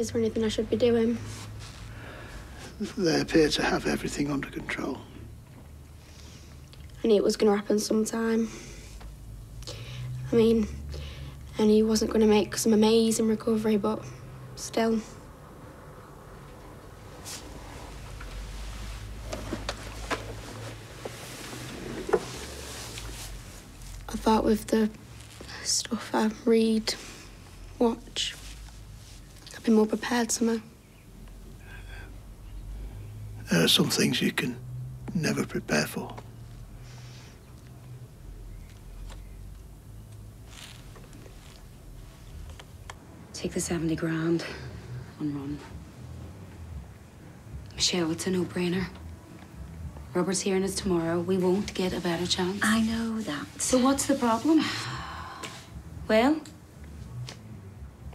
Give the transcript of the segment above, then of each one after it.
Is there anything I should be doing? They appear to have everything under control. I knew it was going to happen sometime. I mean, I knew he wasn't going to make some amazing recovery, but still. I thought with the stuff I read, watch, be more prepared somehow. Er. There are some things you can never prepare for. Take the 70 grand and run. Michelle, it's a no-brainer. Robert's hearing us tomorrow. We won't get a better chance. I know that. So what's the problem? Well,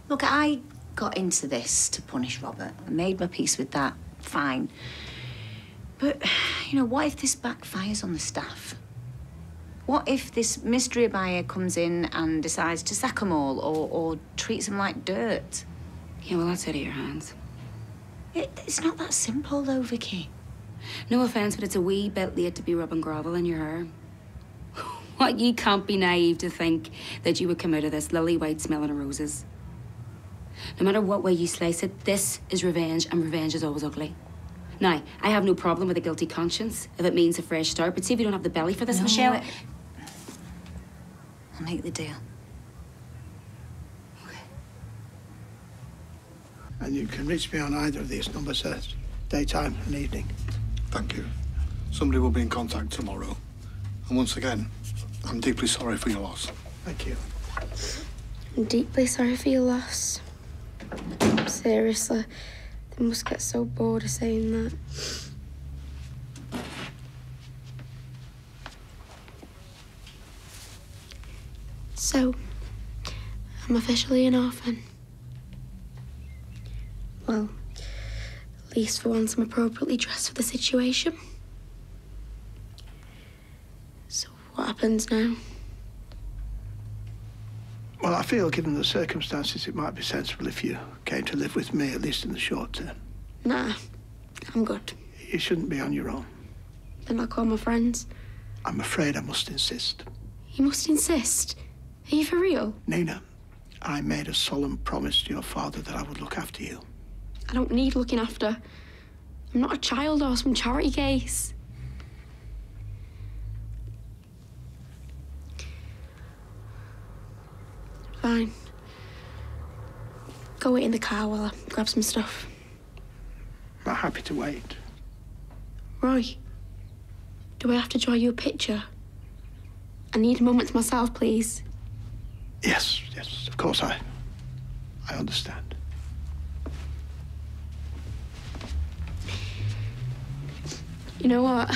Look, I got into this to punish Robert. I made my peace with that. Fine. But, you know, what if this backfires on the staff? What if this mystery buyer comes in and decides to sack them all or, or treats them like dirt? yeah, well, that's out of your hands. It, it's not that simple, though, Vicky. No offence, but it's a wee bit late to be rubbing gravel in your hair. What, you can't be naive to think that you would come out of this lily white smelling of roses. No matter what way you slice it, this is revenge, and revenge is always ugly. Now, I have no problem with a guilty conscience if it means a fresh start, but see if you don't have the belly for this, No, Michelle. I- I'll make the deal. Okay. And you can reach me on either of these numbers at daytime and evening. Thank you. Somebody will be in contact tomorrow. And once again, I'm deeply sorry for your loss. Thank you. I'm deeply sorry for your loss. Seriously, they must get so bored of saying that. So, I'm officially an orphan. Well, at least for once I'm appropriately dressed for the situation. So, what happens now? Well, I feel, given the circumstances, it might be sensible if you came to live with me, at least in the short term. Nah, I'm good. You shouldn't be on your own. Then I'll call my friends. I'm afraid I must insist. You must insist. Are you for real? Nina, I made a solemn promise to your father that I would look after you. I don't need looking after. I'm not a child or some charity case. Fine. Go wait in the car while I grab some stuff. I'm happy to wait. Roy, do I have to draw you a picture? I need a moment to myself, please. Yes, yes, of course I. I understand. You know what?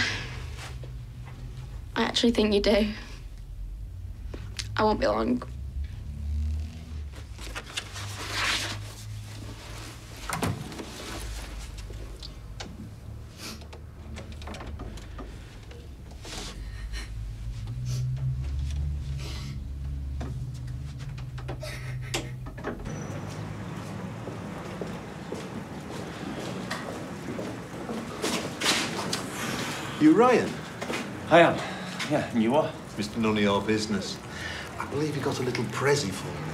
I actually think you do. I won't be long. You Ryan? I am. Yeah, and you are? Mr. None of your business. I believe you got a little prezi for me.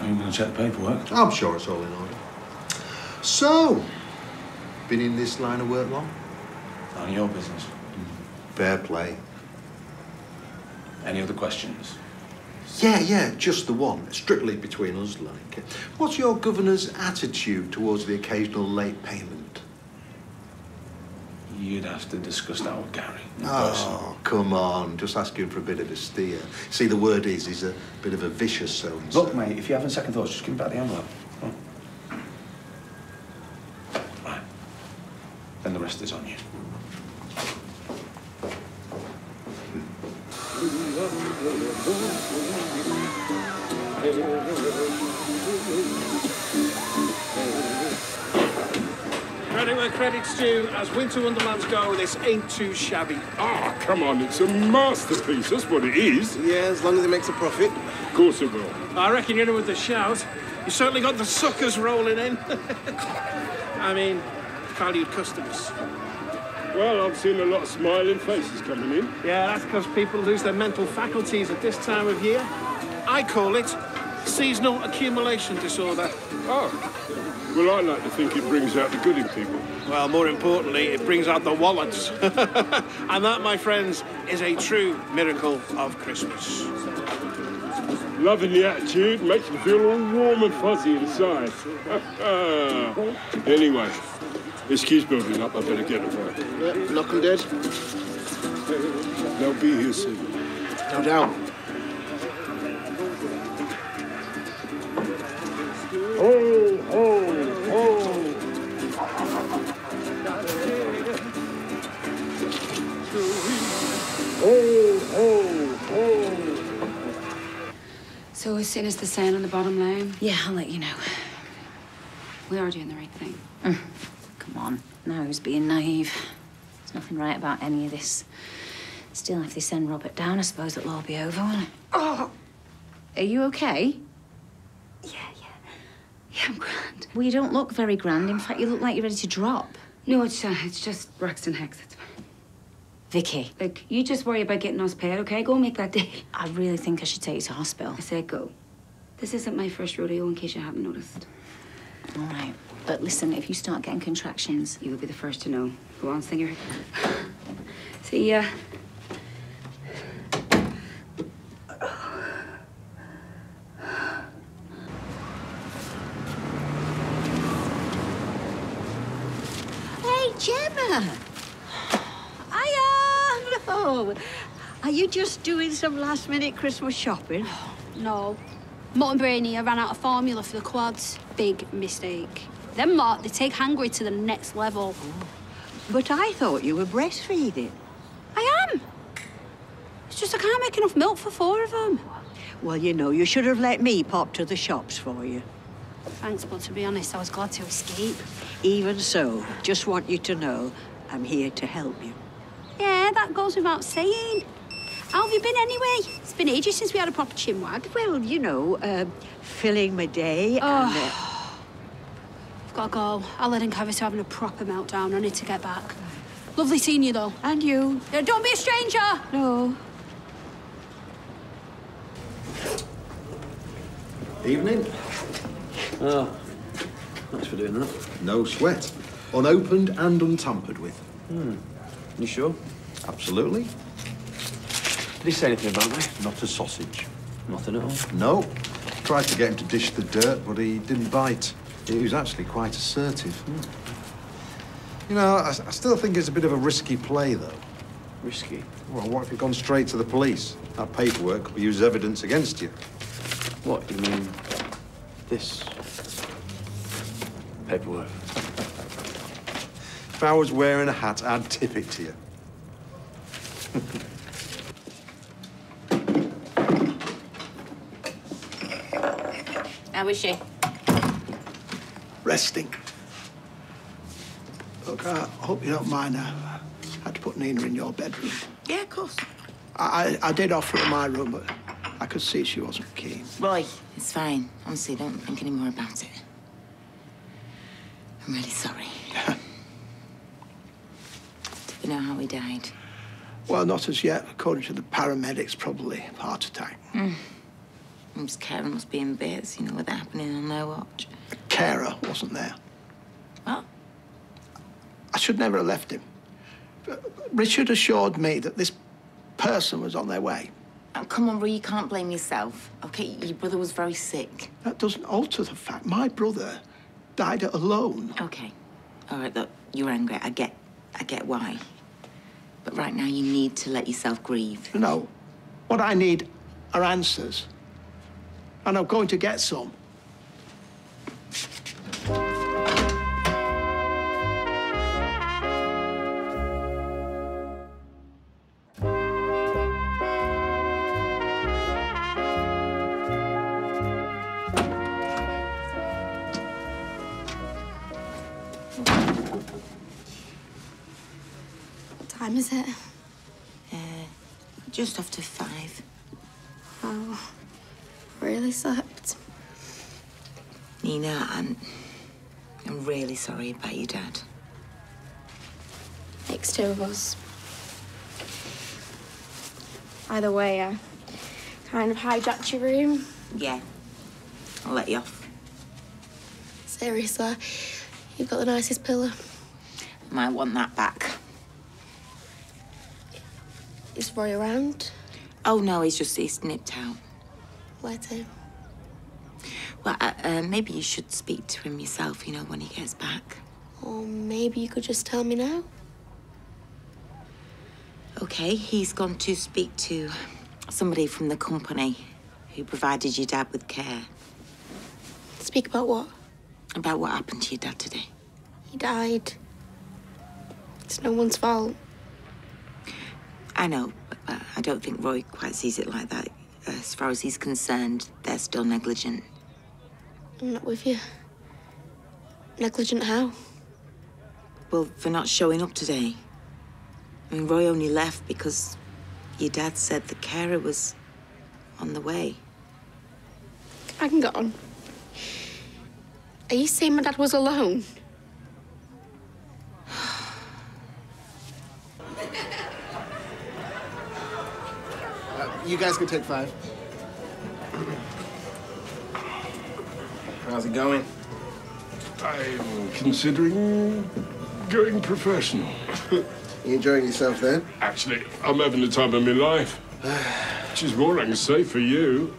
Are you going to check the paperwork? I'm sure it's all in order. So, been in this line of work long? None of your business. Fair play. Any other questions? Yeah, yeah, just the one. Strictly between us, like. What's your governor's attitude towards the occasional late payment? You'd have to discuss that with Gary. in oh, person. Oh, come on. Just asking for a bit of a steer. See, the word is, he's a bit of a vicious so-and-so. Look, mate, if you're having second thoughts, just give me back the envelope. Come. Right. Then the rest is on you. Credit where credit's due. As Winter Wonderlands go, this ain't too shabby. Ah, come on, it's a masterpiece. That's what it is. Yeah, as long as it makes a profit. Of course it will. I reckon you're in with the shout. You certainly got the suckers rolling in. I mean, valued customers. Well, I've seen a lot of smiling faces coming in. Yeah, that's because people lose their mental faculties at this time of year. I call it seasonal accumulation disorder. Oh, well, I like to think it brings out the good in people. Well, more importantly, it brings out the wallets. and that, my friends, is a true miracle of Christmas. Loving the attitude makes me feel all warm and fuzzy inside. anyway, this keeps building up. I better get to work. Yeah, knock 'em dead. They'll be here soon. No doubt. Ho, ho, ho! Ho, ho, ho! So as soon as the sign on the bottom line, Yeah, I'll let you know. we are doing the right thing. Mm. Come on. Now who's being naive? There's nothing right about any of this. Still, if they send Robert down, I suppose it'll all be over, won't it? Oh! Are you okay? Yeah, yeah. Yeah, I'm grand. Well, you don't look very grand. In fact, you look like you're ready to drop. No, it's uh, it's just Braxton Hicks. It's fine. Vicky, Look, you just worry about getting us paid, okay? Go make that deal. I really think I should take you to hospital. I said go. This isn't my first rodeo, in case you haven't noticed. All right. But listen, if you start getting contractions, You will be the first to know. Go on, singer. See ya. Hey, Gemma! Hiya! No. Are you just doing some last minute Christmas shopping? No. Mott and Brainy, I ran out of formula for the quads. Big mistake. Them Mott, they take Hungry to the next level. But I thought you were breastfeeding. I am. It's just I can't make enough milk for four of them. Well, you know, you should have let me pop to the shops for you. Thanks, but to be honest, I was glad to escape. Even so, just want you to know I'm here to help you. Yeah, that goes without saying. How have you been anyway? It's been ages since we had a proper chinwag. Well, you know, um, filling my day and... uh, I've got to go. Aled and Cavis are having a proper meltdown. I need to get back. Lovely seeing you, though. And you. Yeah, don't be a stranger. No. Evening. Oh, thanks for doing that. No sweat. Unopened and untampered with. Hmm. You sure? Absolutely. Did he say anything about me? Not a sausage. Nothing at all. No. Tried to get him to dish the dirt, but he didn't bite. He was actually quite assertive. You know, I, I still think it's a bit of a risky play, though. Risky. Well, what if you'd gone straight to the police? That paperwork could be used as evidence against you. What, you mean this paperwork? If I was wearing a hat, I'd tip it to you. How is she? Resting. Look, I hope you don't mind. I had to put Nina in your bedroom. Yeah, of course. I, I, I did offer her my room, but I could see she wasn't keen. Roy, it's fine. Honestly, don't think any more about it. I'm really sorry. Do you know how he died? Well, not as yet. According to the paramedics, probably heart attack. Mm. Miss Karen must be in bits, you know, with that happening on their watch. Carer wasn't there. What? I should never have left him. Richard assured me that this person was on their way. Oh, come on, Roy, you can't blame yourself. Okay, your brother was very sick. That doesn't alter the fact my brother died alone. Okay. All right, look, you're angry. I get, I get why. But right now, you need to let yourself grieve. No. What I need are answers. And I'm going to get some. After five. Oh, really slept. Nina, I'm. I'm really sorry about your dad. Makes two of us. Either way, I kind of hijacked your room. Yeah. I'll let you off. Seriously, you've got the nicest pillow. Might want that back. Is Roy around? Oh no, he's just he's nipped out. Where to? Well, uh, uh, maybe you should speak to him yourself. You know when he gets back. Or maybe you could just tell me now. Okay, he's gone to speak to somebody from the company who provided your dad with care. Speak about what? About what happened to your dad today. He died. It's no one's fault. I know, but, but I don't think Roy quite sees it like that. Uh, as far as he's concerned, they're still negligent. I'm not with you. Negligent how? Well, for not showing up today. I mean, Roy only left because your dad said the carer was on the way. I can go on. Are you saying my dad was alone? You guys can take five. How's it going? I'm considering going professional. you enjoying yourself then? Actually, I'm having the time of my life. Which is more I can say for you.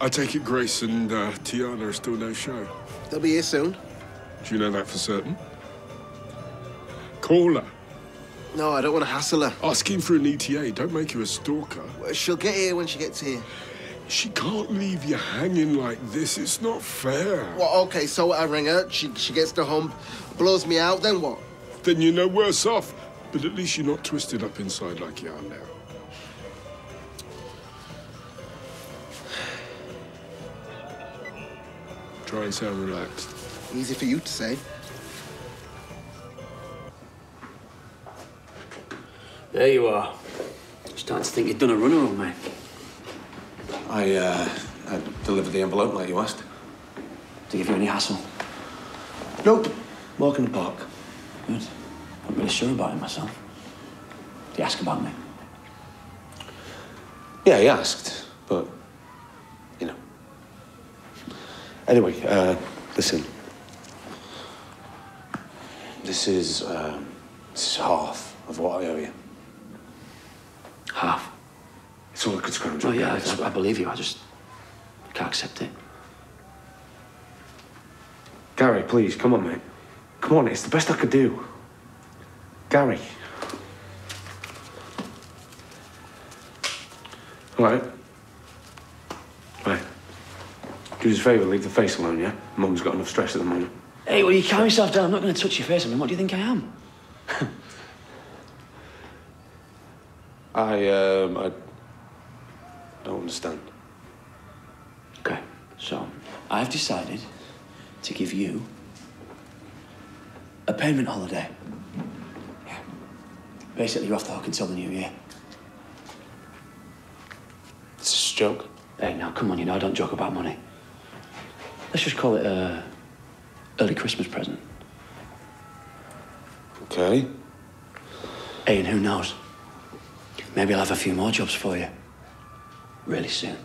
I take it Grace and uh, Tiana are still no show. They'll be here soon. Do you know that for certain? Call her. No, I don't want to hassle her. Asking for an ETA, don't make her a stalker. Well, She'll get here when she gets here. She can't leave you hanging like this. It's not fair. Well, okay, so I ring her. She, she gets the hump, blows me out, then what? Then you're no worse off. But at least you're not twisted up inside like you are now. Try and sound relaxed. Easy for you to say. There you are. Starting to think you've done a runner on me. I, uh, I delivered the envelope like you asked. To give you any hassle. Nope. Walk in the park. Good. I'm really sure about it myself. Did you ask about me? Yeah, he asked, but, you know. Anyway, uh, listen. This is, um, this is half of what I owe you. Half. It's all I could scrounge Oh, yeah, I I, I believe you. I just can't accept it. Gary, please, come on, mate. Come on, it's the best I could do. Gary. All right. Right. Do us a favour, leave the face alone, yeah? Mum's got enough stress at the moment. Hey, will you calm yourself down? I'm not going to touch your face. I mean, what do you think I am? I, um, I don't understand. Okay, so I've decided to give you a payment holiday. Yeah. Basically, you're off the hook until the new year. It's just a joke. Hey, now come on, you know I don't joke about money. Let's just call it a early Christmas present. Okay. Hey, and who knows? Maybe I'll have a few more jobs for you. Really soon.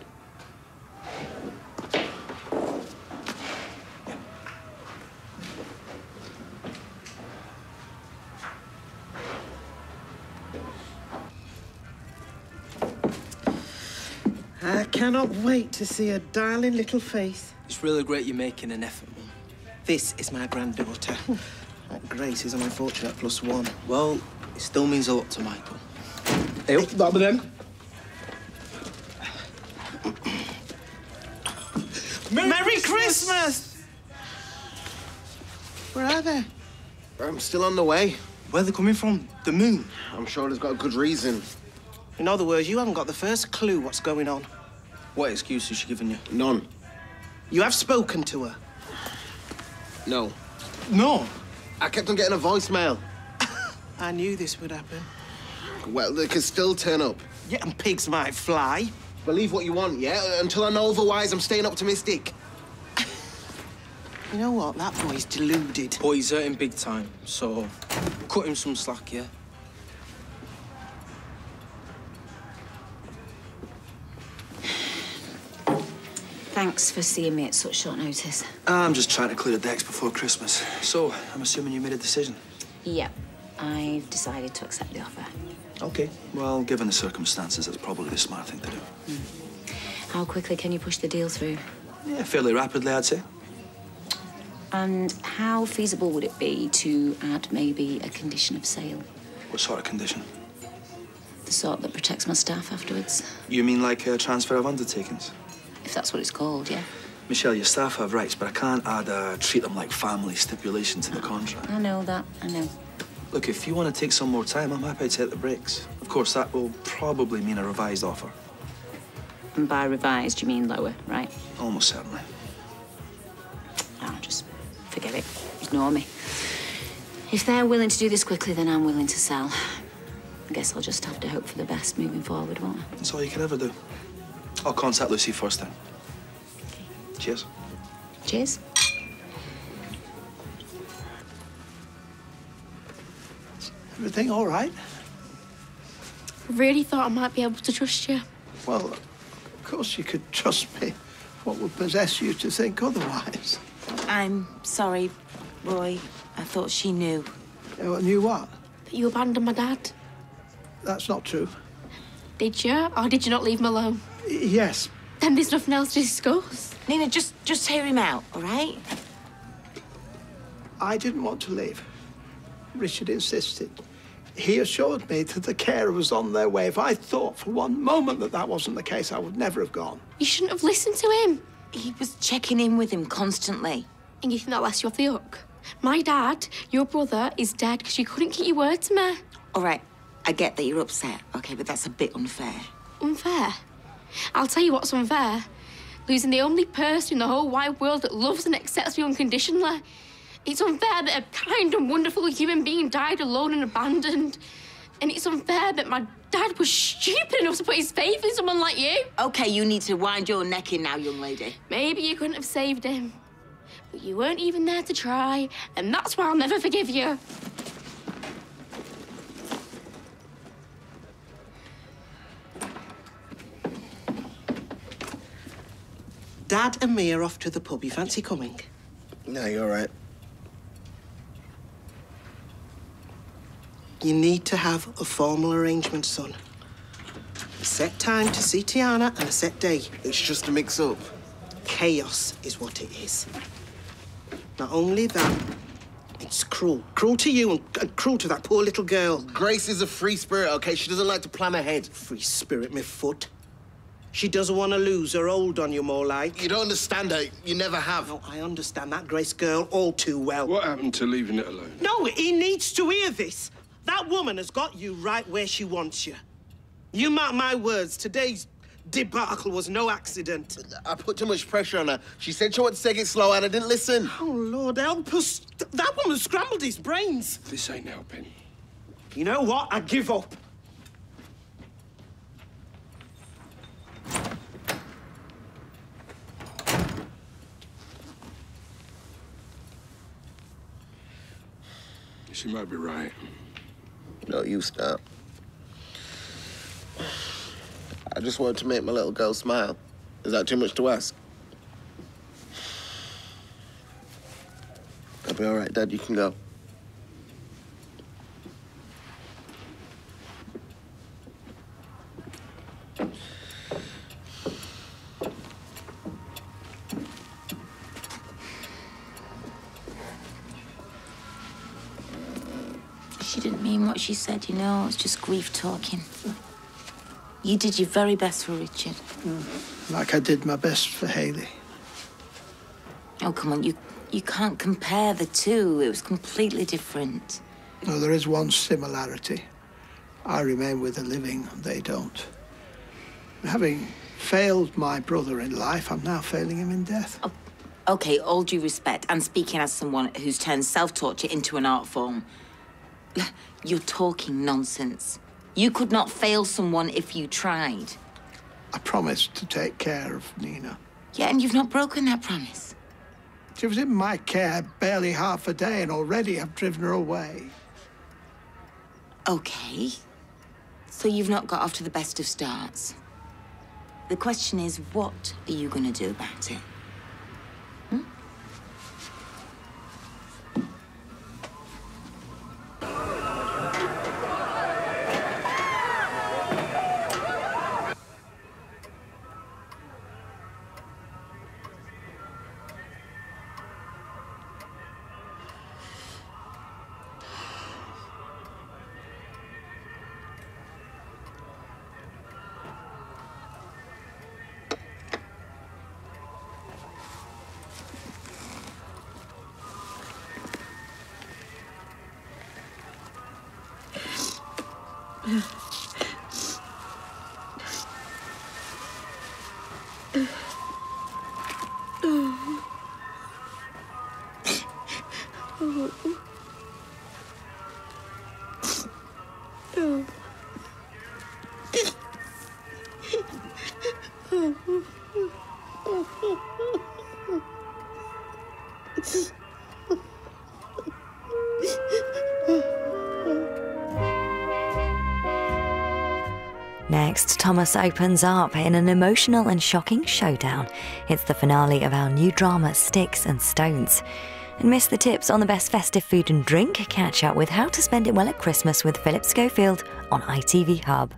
I cannot wait to see her darling little face. It's really great you're making an effort, Mum. This is my granddaughter. That Grace is an unfortunate plus one. Well, it still means a lot to Michael. Hey, up, that then. Merry, Christmas! Where are they? I'm still on the way. Where are they coming from? The moon? I'm sure there's got a good reason. In other words, you haven't got the first clue what's going on. What excuse has she given you? None. You have spoken to her. No. No. I kept on getting a voicemail. I knew this would happen. Well, they can still turn up. Yeah, and pigs might fly. Believe what you want, yeah? Until I know otherwise, I'm staying optimistic. You know what? That boy's deluded. Boy, he's hurting big time, so cut him some slack, yeah? Thanks for seeing me at such short notice. I'm just trying to clear the decks before Christmas. So, I'm assuming you made a decision. Yep, I've decided to accept the offer. Okay. Well, given the circumstances, that's probably the smart thing to do. Hmm. How quickly can you push the deal through? Yeah, fairly rapidly, I'd say. And how feasible would it be to add maybe a condition of sale? What sort of condition? The sort that protects my staff afterwards? You mean like a transfer of undertakings? If that's what it's called, yeah. Michelle, your staff have rights, but I can't add a treat them like family stipulation to the contract. I know that, I know. Look, if you want to take some more time, I'm happy to hit the brakes. Of course, that will probably mean a revised offer. And by revised, you mean lower, right? Almost certainly. Oh, just forget it. Ignore me. If they're willing to do this quickly, then I'm willing to sell. I guess I'll just have to hope for the best moving forward, won't I? That's all you can ever do. I'll contact Lucy first then. Cheers. Cheers. Everything all right? I really thought I might be able to trust you. Well, of course you could trust me. What would possess you to think otherwise? I'm sorry, Roy. I thought she knew. You knew what? That you abandoned my dad. That's not true. Did you? Or did you not leave him alone? Y- yes. Then there's nothing else to discuss. Nina, just just hear him out, all right? I didn't want to leave. Richard insisted. He assured me that the carer was on their way. If I thought for one moment that that wasn't the case, I would never have gone. You shouldn't have listened to him. He was checking in with him constantly. And you think that lets you off the hook? My dad, your brother, is dead because you couldn't keep your word to me. All right, I get that you're upset, okay, but that's a bit unfair. Unfair. I'll tell you what's unfair. Losing the only person in the whole wide world that loves and accepts me unconditionally. It's unfair that a kind and wonderful human being died alone and abandoned. And it's unfair that my dad was stupid enough to put his faith in someone like you. Okay, you need to wind your neck in now, young lady. Maybe you couldn't have saved him. But you weren't even there to try, and that's why I'll never forgive you. Dad and me are off to the pub. You fancy coming? No, you're all right. You need to have a formal arrangement, son. A set time to see Tiana and a set day. It's just a mix-up. Chaos is what it is. Not only that, it's cruel. Cruel to you and, and cruel to that poor little girl. Grace is a free spirit, okay? She doesn't like to plan ahead. Free spirit, my foot. She doesn't want to lose her hold on you more like. You don't understand her. You never have. No, I understand that Grace girl all too well. What happened to leaving it alone? No, he needs to hear this. That woman has got you right where she wants you. You mark my words, today's debacle was no accident. I put too much pressure on her. She said she wanted to take it slow, and I didn't listen. Oh, Lord, help us. Th- That woman scrambled his brains. This ain't helping. You know what? I give up. She might be right. No, you stop. I just wanted to make my little girl smile. Is that too much to ask? I'll be all right, Dad. You can go. She said, you know. It's just grief talking. You did your very best for Richard. Mm. Like I did my best for Hayley. Oh, come on, you you can't compare the two. It was completely different. No, there is one similarity. I remain with the living, they don't. Having failed my brother in life, I'm now failing him in death. Oh, okay, all due respect, and speaking as someone who's turned self-torture into an art form, You're talking nonsense. You could not fail someone if you tried. I promised to take care of Nina. Yeah, and you've not broken that promise. She was in my care barely half a day, and already I've driven her away. Okay. So you've not got off to the best of starts. The question is, what are you going to do about it? Next, Thomas opens up in an emotional and shocking showdown. It's the finale of our new drama, Sticks and Stones. And miss the tips on the best festive food and drink? Catch up with How to Spend It Well at Christmas with Philip Schofield on ITV Hub.